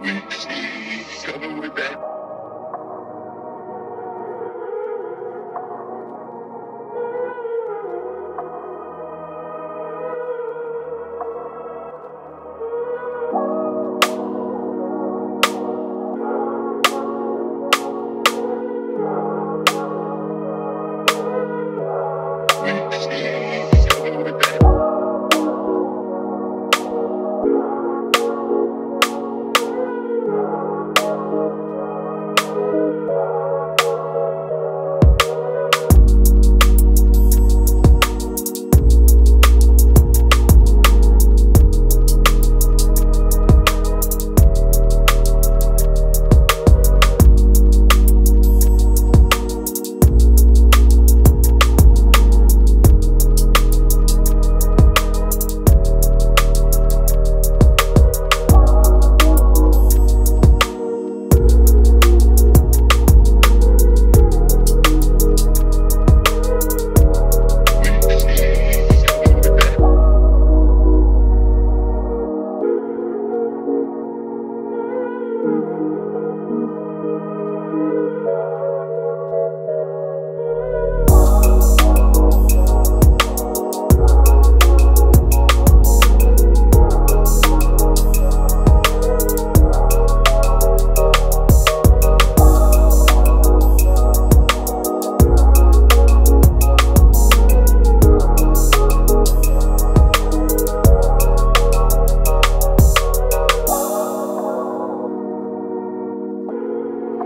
We see each with that.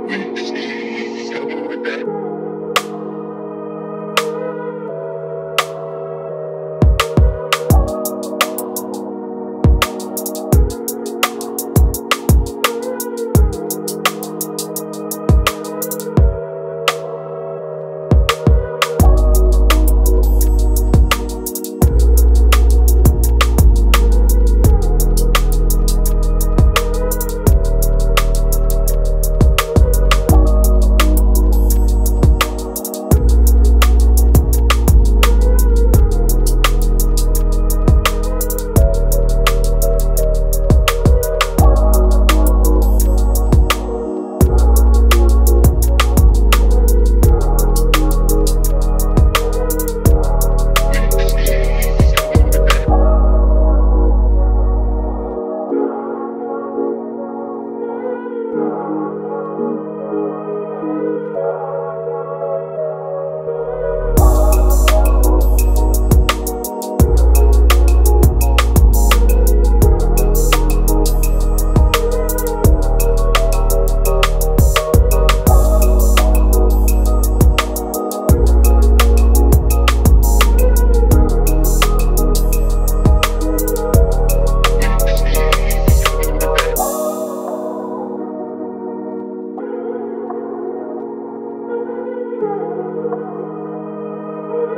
We keep going with that.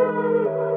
Música